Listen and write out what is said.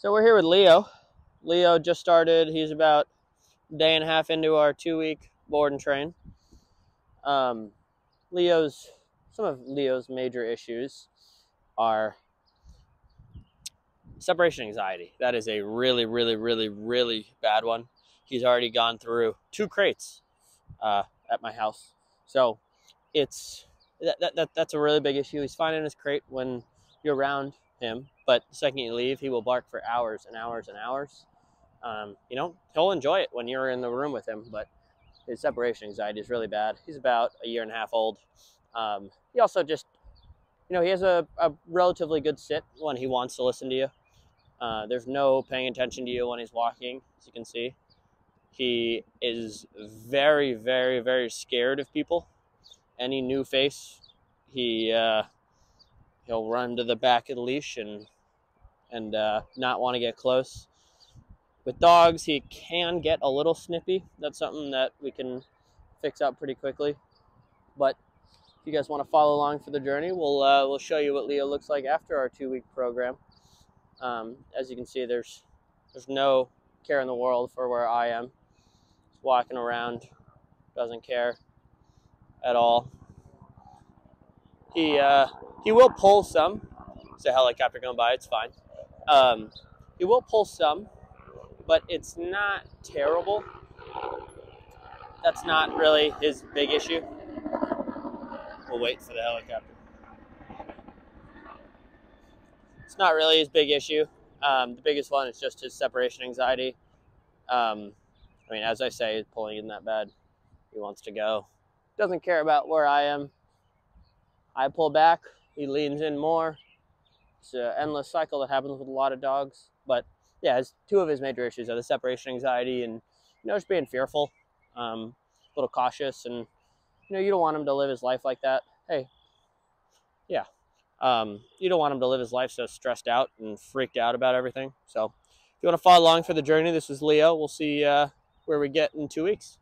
So we're here with Leo. Leo just started. He's about day and a half into our two-week board and train. Um, Leo's some of Leo's major issues are separation anxiety. That is a really, really, really, really bad one. He's already gone through two crates uh, at my house, so it's that, that, that that's a really big issue. He's finding his crate when you're around him, but the second you leave, he will bark for hours and hours and hours. Um, you know, he'll enjoy it when you're in the room with him, but his separation anxiety is really bad. He's about a year and a half old. Um, he also just, you know, he has a, a, relatively good sit when he wants to listen to you. Uh, there's no paying attention to you when he's walking, as you can see. He is very, very, very scared of people. Any new face, he uh, he'll run to the back of the leash and and uh, not want to get close. With dogs, he can get a little snippy. That's something that we can fix up pretty quickly. But if you guys want to follow along for the journey, we'll uh, we'll show you what Leo looks like after our two week program. Um, as you can see, there's there's no care in the world for where I am. Walking around, doesn't care at all. He uh, he will pull some. It's a helicopter going by. It's fine. Um, he will pull some, but it's not terrible. That's not really his big issue. We'll wait for the helicopter. It's not really his big issue. Um, the biggest one is just his separation anxiety. Um, I mean, as I say, pulling in that bad. He wants to go. Doesn't care about where I am. I pull back. He leans in more. It's an endless cycle that happens with a lot of dogs. But yeah, his, two of his major issues are the separation anxiety and you know just being fearful, um, a little cautious, and you know you don't want him to live his life like that. Hey, yeah, um, you don't want him to live his life so stressed out and freaked out about everything. So if you want to follow along for the journey, this is Leo. We'll see uh, where we get in two weeks.